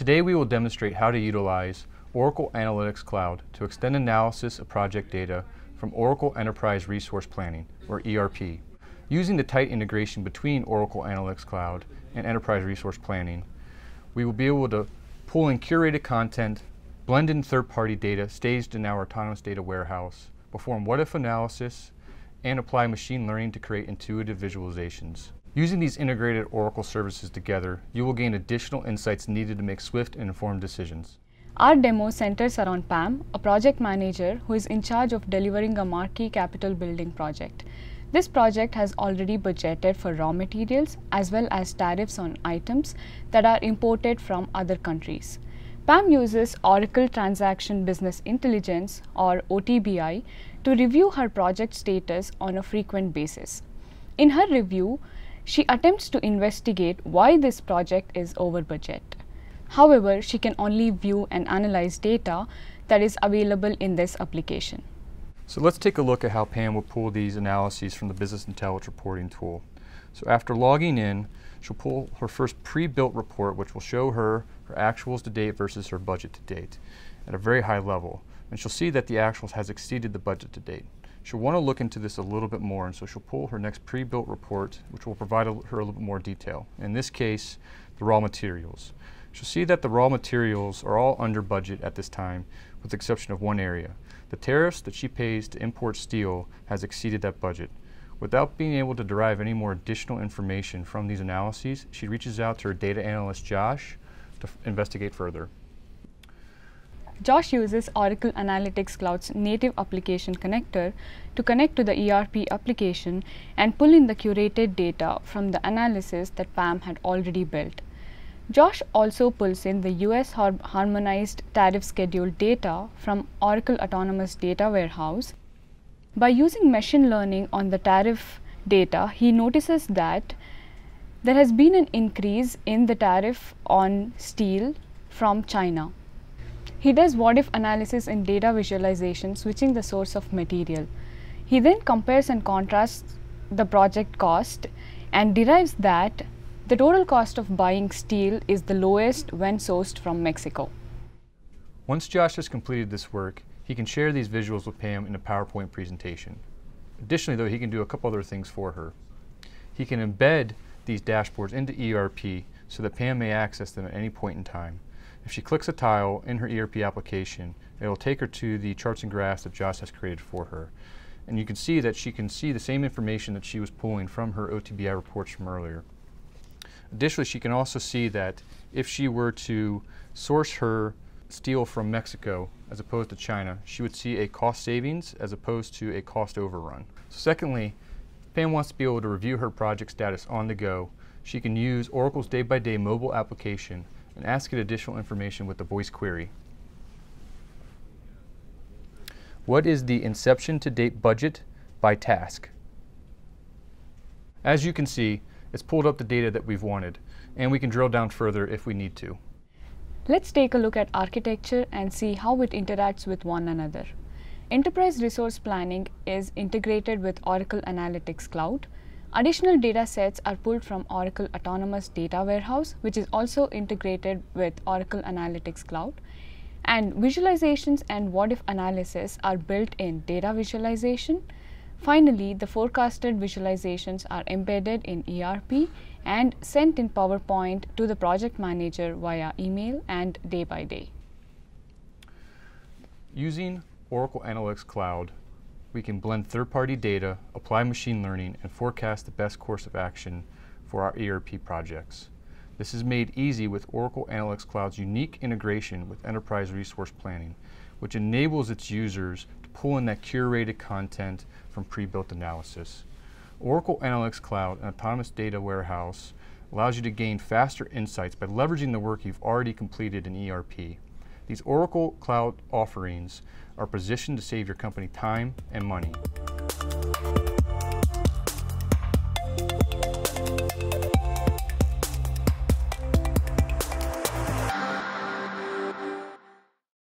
Today we will demonstrate how to utilize Oracle Analytics Cloud to extend analysis of project data from Oracle Enterprise Resource Planning, or ERP. Using the tight integration between Oracle Analytics Cloud and Enterprise Resource Planning, we will be able to pull in curated content, blend in third-party data staged in our autonomous data warehouse, perform what-if analysis, and apply machine learning to create intuitive visualizations. Using these integrated Oracle services together, you will gain additional insights needed to make swift and informed decisions. Our demo centers around Pam, a project manager who is in charge of delivering a marquee capital building project. This project has already budgeted for raw materials as well as tariffs on items that are imported from other countries. PAM uses Oracle Transaction Business Intelligence or OTBI to review her project status on a frequent basis. In her review, she attempts to investigate why this project is over budget. However, she can only view and analyze data that is available in this application. So let's take a look at how Pam will pull these analyses from the Business Intelligence Reporting tool. So after logging in, she'll pull her first pre-built report which will show her her actuals to date versus her budget to date at a very high level. And she'll see that the actuals has exceeded the budget to date. She'll want to look into this a little bit more and so she'll pull her next pre-built report which will provide a, her a little bit more detail. In this case, the raw materials. She'll see that the raw materials are all under budget at this time with the exception of one area. The tariffs that she pays to import steel has exceeded that budget. Without being able to derive any more additional information from these analyses, she reaches out to her data analyst Josh to investigate further. Josh uses Oracle Analytics Cloud's native application connector to connect to the ERP application and pull in the curated data from the analysis that PAM had already built. Josh also pulls in the US har harmonized tariff schedule data from Oracle Autonomous Data Warehouse. By using machine learning on the tariff data, he notices that there has been an increase in the tariff on steel from China. He does what if analysis in data visualization switching the source of material. He then compares and contrasts the project cost and derives that the total cost of buying steel is the lowest when sourced from Mexico. Once Josh has completed this work, he can share these visuals with Pam in a PowerPoint presentation. Additionally though, he can do a couple other things for her. He can embed these dashboards into ERP so that Pam may access them at any point in time. If she clicks a tile in her ERP application, it will take her to the charts and graphs that Josh has created for her. And you can see that she can see the same information that she was pulling from her OTBI reports from earlier. Additionally, she can also see that if she were to source her steel from Mexico as opposed to China, she would see a cost savings as opposed to a cost overrun. So secondly, Pam wants to be able to review her project status on the go. She can use Oracle's day-by-day -day mobile application and ask it additional information with the voice query. What is the inception to date budget by task? As you can see, it's pulled up the data that we've wanted, and we can drill down further if we need to. Let's take a look at architecture and see how it interacts with one another. Enterprise Resource Planning is integrated with Oracle Analytics Cloud. Additional data sets are pulled from Oracle Autonomous Data Warehouse, which is also integrated with Oracle Analytics Cloud. And visualizations and what-if analysis are built in data visualization, Finally, the forecasted visualizations are embedded in ERP and sent in PowerPoint to the project manager via email and day by day. Using Oracle Analytics Cloud, we can blend third-party data, apply machine learning, and forecast the best course of action for our ERP projects. This is made easy with Oracle Analytics Cloud's unique integration with Enterprise Resource Planning, which enables its users to pull in that curated content from pre-built analysis. Oracle Analytics Cloud, an autonomous data warehouse, allows you to gain faster insights by leveraging the work you've already completed in ERP. These Oracle Cloud offerings are positioned to save your company time and money.